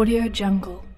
Audio Jungle.